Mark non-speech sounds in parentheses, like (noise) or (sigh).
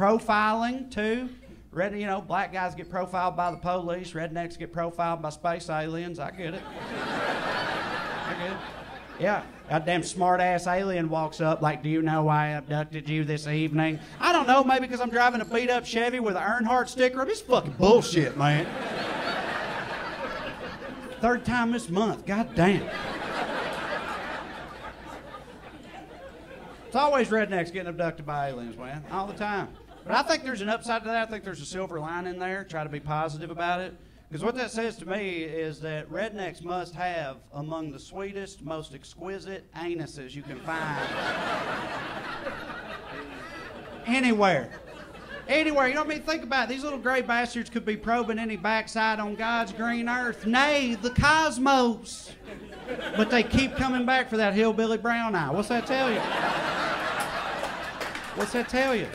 profiling too. Red, you know, black guys get profiled by the police. Rednecks get profiled by space aliens. I get it. I get it. Yeah, a damn smart ass alien walks up like, "Do you know why I abducted you this evening?" I don't know, maybe because I'm driving a beat up Chevy with an Earnhardt sticker. This fucking bullshit, man. Third time this month. God damn. It's always rednecks getting abducted by aliens, man, all the time. But I think there's an upside to that. I think there's a silver lining in there. Try to be positive about it. Because what that says to me is that rednecks must have among the sweetest, most exquisite anuses you can find (laughs) anywhere. Anywhere. You know what I mean? Think about it. These little gray bastards could be probing any backside on God's green earth. Nay, the cosmos. But they keep coming back for that hillbilly brown eye. What's that tell you? What's that tell you?